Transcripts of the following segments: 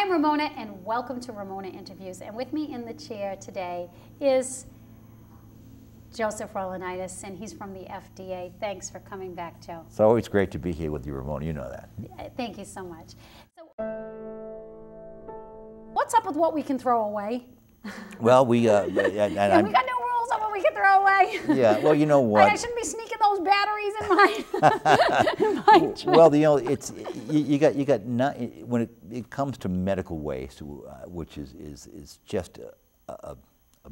am Ramona, and welcome to Ramona Interviews. And with me in the chair today is Joseph Raulinaitis, and he's from the FDA. Thanks for coming back, Joe. It's always great to be here with you, Ramona. You know that. Thank you so much. So, what's up with what we can throw away? Well, we uh, and, and And we got new rules on what we can throw away. yeah. Well, you know I, I shouldn't be sneaking those batteries in my, in my. Well, you know, it's you, you got you got not, when it, it comes to medical waste, uh, which is is is just a, a, a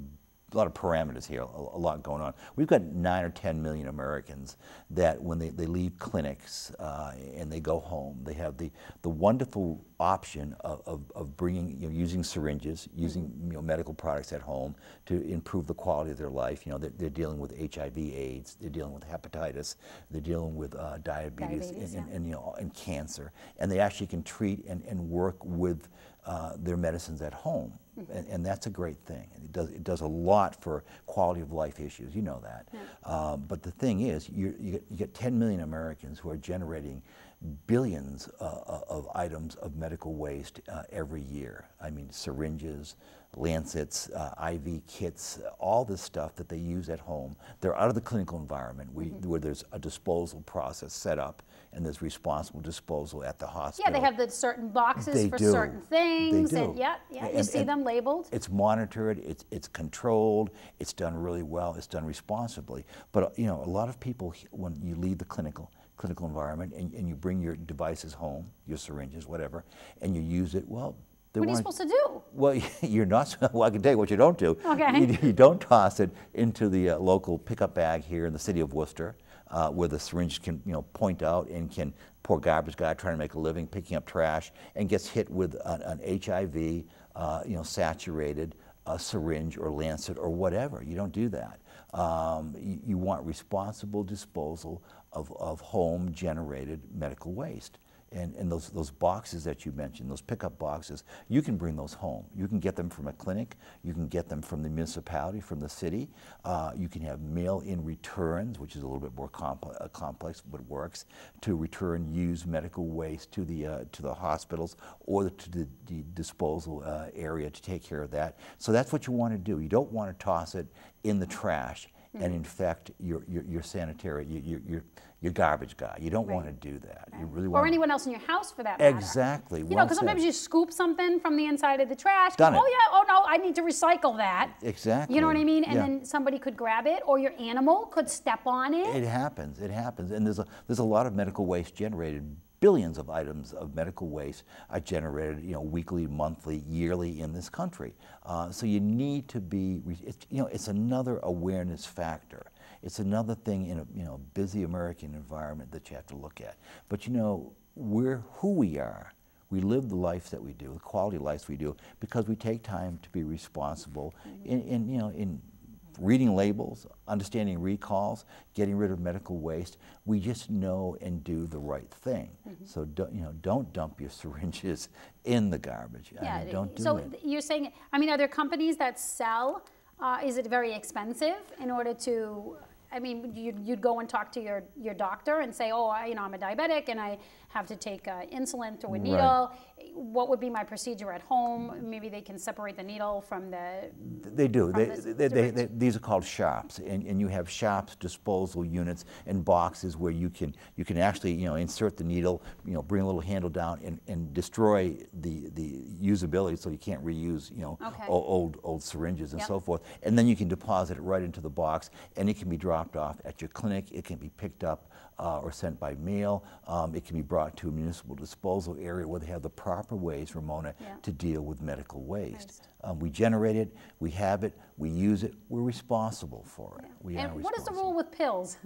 lot of parameters here, a, a lot going on. We've got nine or ten million Americans that when they, they leave clinics uh, and they go home, they have the, the wonderful option of, of, of bringing, you know, using syringes, using you know, medical products at home to improve the quality of their life. You know, they're, they're dealing with HIV, AIDS, they're dealing with hepatitis, they're dealing with uh, diabetes, Diabetes, and, and, and, you know, and cancer, and they actually can treat and, and work with uh, their medicines at home, and, and that's a great thing. And It does it does a lot for quality of life issues. You know that. Um, but the thing is, you you get, you get 10 million Americans who are generating billions uh, uh, of items of medical waste uh, every year. I mean, syringes, lancets, uh, IV kits, all this stuff that they use at home. They're out of the clinical environment we, where there's a disposal process set up and there's responsible disposal at the hospital. yeah, they have the certain boxes They for do. certain They things. And yeah, yeah, you And- see and them labeled. It's monitored, it's, it's controlled, it's done really well, it's done responsibly. But you know, a lot of people, when you leave the clinical, clinical environment and, and you bring your devices home, your syringes, whatever, and you use it, well, they What are you supposed to do? well, you're not. Well, I can tell you what you don't do. Okay. You, you don't toss it into the uh, local pickup bag here in the city of Worcester, uh, where the syringe can, you know, point out and can poor garbage guy trying to make a living picking up trash and gets hit with an, an HIV, uh, you know, saturated uh, syringe or lancet or whatever. You don't do that. Um, you, you want responsible disposal of, of home generated medical waste. And, and those, those boxes that you mentioned, those pickup boxes, you can bring those home. You can get them from a clinic, you can get them from the municipality, from the city. Uh, you can have mail-in returns, which is a little bit more uh, complex, but works, to return used medical waste to the, uh, to the hospitals or to the, the disposal uh, area to take care of that. So that's what you want to do. You don't want to toss it in the trash Mm-hmm. and infect your, your, your sanitary, your, your, your, garbage guy. You don't want to do that. You really want Or anyone else in your house for that matter. Exactly. You know, because sometimes you scoop something from the inside of the trash. Done oh it. yeah. Oh no, I need to recycle that. Exactly. You know what I mean? And Yeah. then somebody could grab it, or your animal could step on it. It happens. It happens, and there's a there's a lot of medical waste generated. Billions of items of medical waste are generated, you know, weekly, monthly, yearly in this country. Uh, so you need to be, it's, you know, it's another awareness factor. It's another thing in a you know busy American environment that you have to look at. But you know, we're who we are. We live the life that we do, the quality of lives we do, because we take time to be responsible in, in you know in reading labels, understanding recalls, getting rid of medical waste. We just know and do the right thing. Mm-hmm. So don't, you know, don't dump your syringes in the garbage. I yeah. mean, don't do so it. th- you're saying, I mean, are there companies that sell? Uh, is it very expensive in order to? I mean, you'd, you'd go and talk to your, your doctor and say, oh, I, you know, I'm a diabetic and I have to take uh, insulin through a Right. needle. What would be my procedure at home? Maybe they can separate the needle from the. They do. They, this they, they, they, these are called sharps, and, and you have sharps disposal units and boxes where you can you can actually you know insert the needle, you know, bring a little handle down and, and destroy the the usability, so you can't reuse you know Okay. old old syringes and Yep. so forth. And then you can deposit it right into the box, and it can be dropped off at your clinic. It can be picked up uh, or sent by mail. Um, it can be brought to a municipal disposal area where they have the proper ways, Ramona, Yeah. to deal with medical waste. Um, we generate it, we have it, we use it, we're responsible for it. We And what is the rule with pills?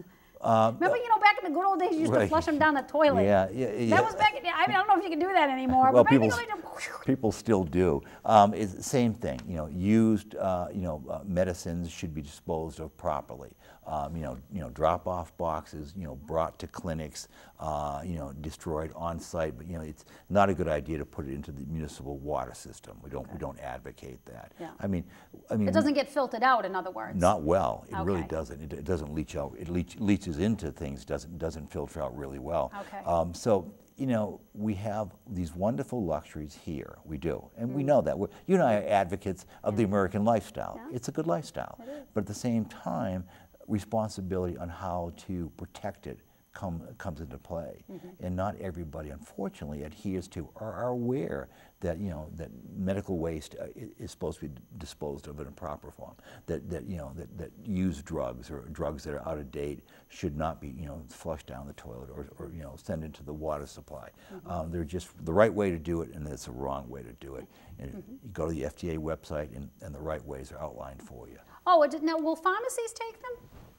Remember, you know, back in the good old days, you used to flush them down the toilet. Yeah, yeah, yeah. That was back. In, I mean, I don't know if you can do that anymore. Well, but back in people, the old days, people still do. Um, it's the same thing. You know, used, uh, you know, uh, medicines should be disposed of properly. Um, you know, you know, drop-off boxes. You know, brought to clinics. Uh, you know, destroyed on site. But you know, it's not a good idea to put it into the municipal water system. We don't. We don't advocate that. Yeah. I mean, I mean, it doesn't get filtered out. In other words. Not well. It really doesn't. It, it doesn't leach out. It leach, leaches into things. Doesn't doesn't filter out really well. Okay. Um, so you know, we have these wonderful luxuries here. We do. And we know that. We're, you and I are advocates of the American lifestyle. Mm. Yeah. It's a good lifestyle. But at the same time, responsibility on how to protect it come, comes into play. Mm-hmm. And not everybody, unfortunately, adheres to or are aware that, you know, that medical waste uh, is supposed to be disposed of in a proper form. That, that you know, that, that used drugs or drugs that are out of date should not be, you know, flushed down the toilet or, or you know, sent into the water supply. Um, they're just the right way to do it and it's the wrong way to do it. And you go to the FDA website and, and the right ways are outlined for you. Oh, now, will pharmacies take them,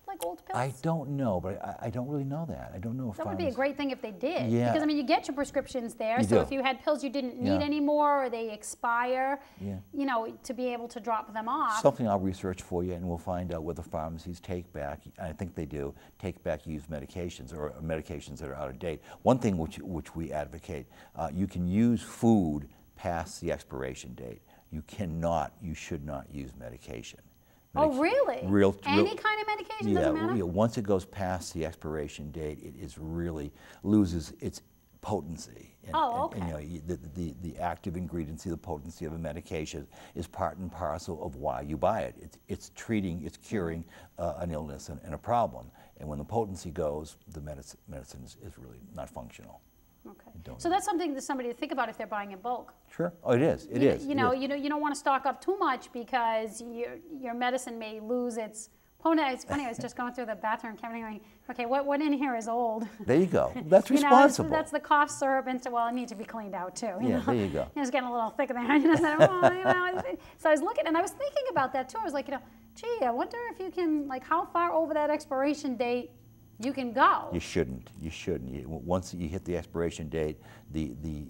like old pills? I don't know, but I, I don't really know that. I don't know if That would be a great thing if they did. Yeah. Because, I mean, you get your prescriptions there, You so do. if you had pills you didn't need Yeah. anymore or they expire, Yeah. you know, to be able to drop them off. Something I'll research for you, and we'll find out whether pharmacies take back, I think they do, take back used medications or medications that are out of date. One thing which, which we advocate, uh, you can use food past the expiration date. You cannot, you should not use medication. Oh, really? Real, Any real- kind of medication, yeah, doesn't matter? yeah, once it goes past the expiration date, it is really loses its potency. And, Oh, and- and, you okay. know, the, the, the active ingredient, the potency of a medication is part and parcel of why you buy it. It's, it's treating, it's curing uh, an illness and, and a problem. And when the potency goes, the medicine, medicine is, is really not functional. Okay. So that's something that somebody to think about if they're buying in bulk. Sure. Oh, it is. It you, is. You know, is. you know, you don't want to stock up too much because your your medicine may lose its. potency. It's funny. I was just going through the bathroom cabinet, going, "Okay, what what in here is old?" There you go. That's You know, it's- that's the cough syrup, and so well, it needs to be cleaned out too. Yeah, know? there you go. It's getting a little thick in there. You oh, know, so, oh, you know, so I was looking, and I was thinking about that too. I was like, you know, gee, I wonder if you can, like, how far over that expiration date you can go. You shouldn't. You shouldn't. You, once you hit the expiration date, the, the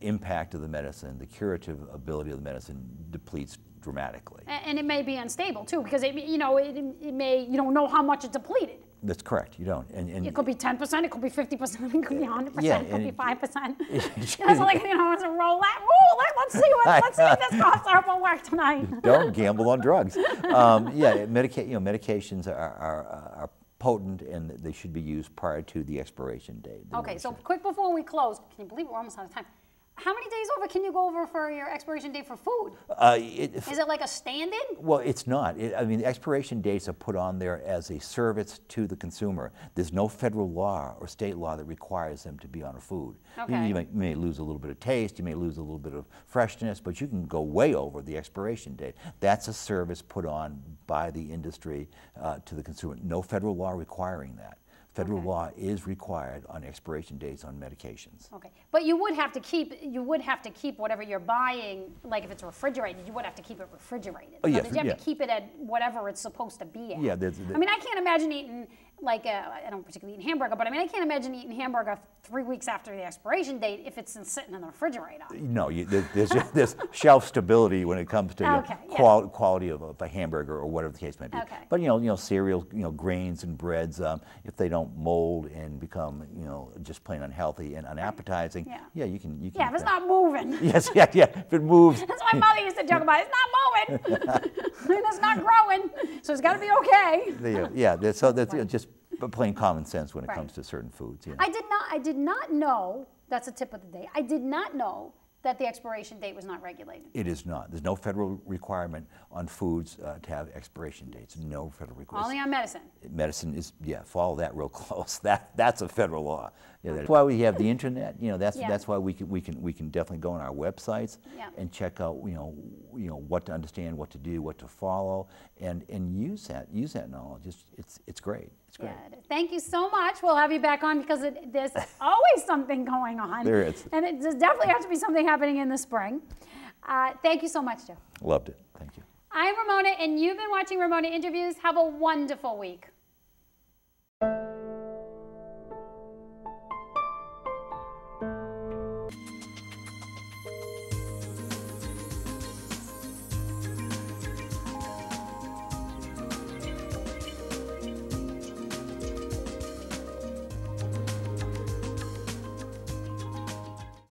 impact of the medicine, the curative ability of the medicine depletes dramatically. A- And it may be unstable too, because it, you know, it, it may, you don't know how much it depleted. That's correct. You don't. And, and It could be 10%, it could be 50%, it could be 100%, Yeah, it could be 5%. it It's like, you know, it's a roulette. Let, let's see what, let's see if this cough syrup will work tonight. don't gamble on drugs. Um, yeah, medica- you know, medications are, are, are potent and they should be used prior to the expiration date. Okay, so quick before we close, can you believe we're almost out of time? How many days over can you go over for your expiration date for food? Uh, it, Is it like a stand-in? Well, it's not. It, I mean, the expiration dates are put on there as a service to the consumer. There's no federal law or state law that requires them to be on a food. You- Okay. You, may, may lose a little bit of taste, you may lose a little bit of freshness, but you can go way over the expiration date. That's a service put on by the industry uh, to the consumer. No federal law requiring that. Federal Okay. law is required on expiration dates on medications. Okay, but you would have to keep, you would have to keep whatever you're buying, like if it's refrigerated, you would have to keep it refrigerated. Oh, yes, you have yeah. to keep it at whatever it's supposed to be at? Yeah, there's- I mean, I can't imagine eating, like, a, I don't particularly eat hamburger, but I mean, I can't imagine eating hamburger three weeks after the expiration date if it's sitting in the refrigerator. No, you, there's, there's shelf stability when it comes to you know, Okay, yeah. qual- quality of a, of a hamburger or whatever the case may be. Okay. But you know, you know, cereal, you know, grains and breads, um, if they don't mold and become, you know, just plain unhealthy and unappetizing, Yeah. yeah, you can, you can. Yeah, if it's not moving. Yes, yeah, yeah. If it moves, That's what my mother used to joke about. It's not moving. And it's not growing. So it's got to be okay. yeah. So that's know, just plain common sense when it Right. comes to certain foods. Yeah. I did not. I did not know. That's a tip of the day. I did not know that the expiration date was not regulated. It is not. There's no federal requirement on foods uh, to have expiration dates. No federal requirement. Only on medicine. medicine is yeah follow that real close that that's a federal law yeah, that's why we have the internet you know that's Yeah. that's why we can we can we can definitely go on our websites Yeah. and check out you know you know what to understand what to do what to follow and and use that use that knowledge it's it's, it's great it's great Yeah. Thank you so much. We'll have you back on because it, there's always something going on. There is. And it does definitely have to be something happening in the spring. Uh, thank you so much, Joe. loved it thank you I'm Ramona, and you've been watching Ramona Interviews. Have a wonderful week.